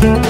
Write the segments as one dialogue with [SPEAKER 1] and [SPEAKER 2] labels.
[SPEAKER 1] I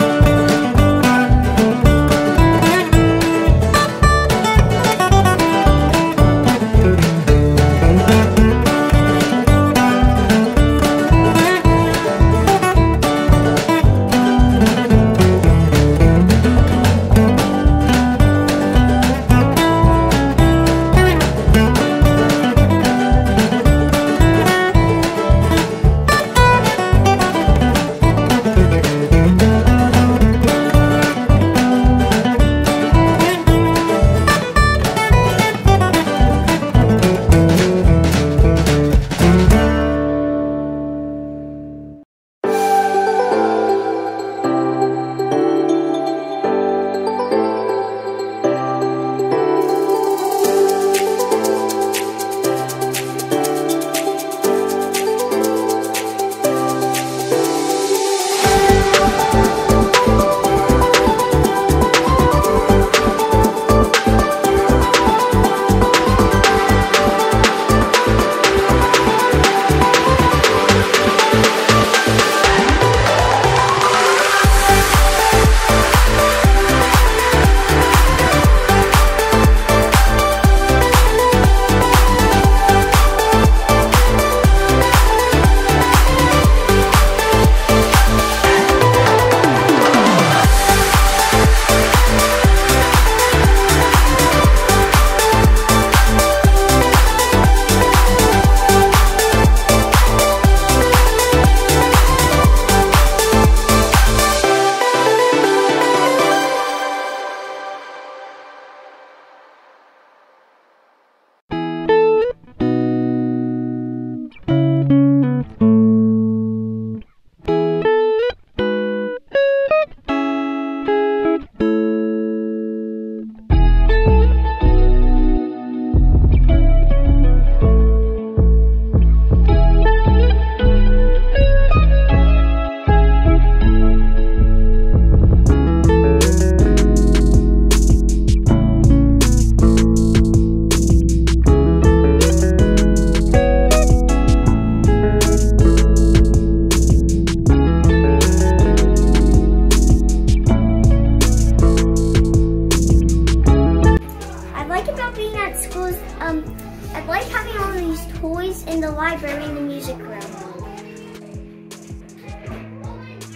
[SPEAKER 1] library and the music room.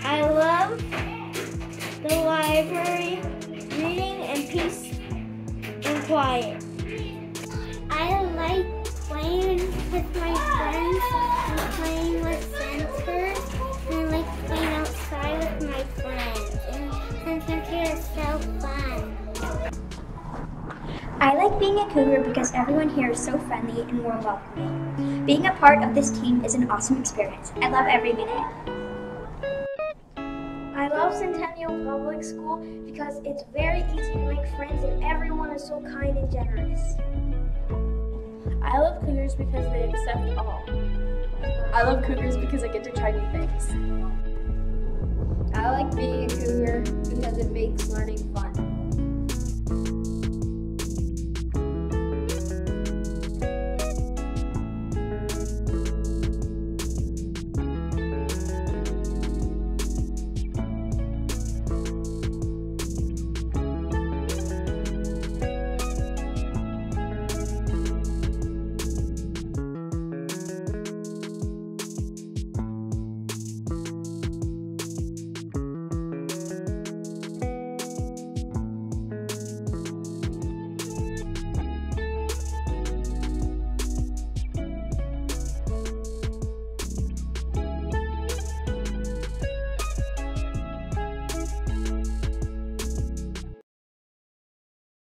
[SPEAKER 1] I love the library, reading and peace and quiet. I like playing with my friends and playing with sensors. And I like playing outside with my friends. And is so fun.
[SPEAKER 2] I like being a cougar because everyone here is so friendly and warm welcoming. Being a part of this team is an awesome experience. I love every minute.
[SPEAKER 3] I love Centennial Public School because it's very easy to make friends and everyone is so kind and generous.
[SPEAKER 4] I love Cougars because they accept all. I love Cougars because I get to try new things.
[SPEAKER 5] I like being a cougar because it makes learning fun.